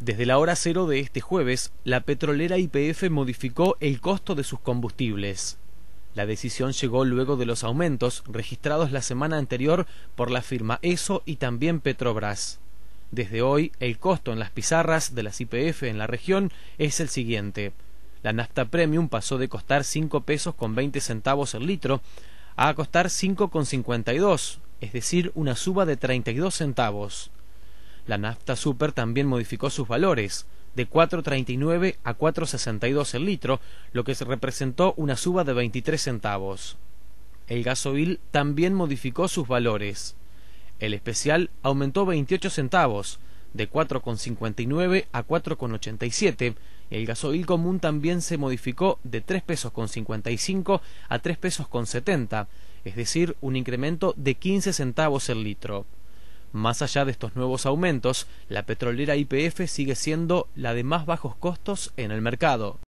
Desde la hora cero de este jueves, la petrolera YPF modificó el costo de sus combustibles. La decisión llegó luego de los aumentos registrados la semana anterior por la firma ESO y también Petrobras. Desde hoy, el costo en las pizarras de las YPF en la región es el siguiente. La nafta premium pasó de costar 5 pesos con 20 centavos el litro a costar 5,52, es decir, una suba de 32 centavos. La nafta super también modificó sus valores, de 4.39 a 4.62 el litro, lo que representó una suba de 23 centavos. El gasoil también modificó sus valores. El especial aumentó 28 centavos, de 4,59 a 4,87 y el gasoil común también se modificó de 3 pesos con 55 a 3 pesos con 70, es decir, un incremento de 15 centavos el litro. Más allá de estos nuevos aumentos, la petrolera YPF sigue siendo la de más bajos costos en el mercado.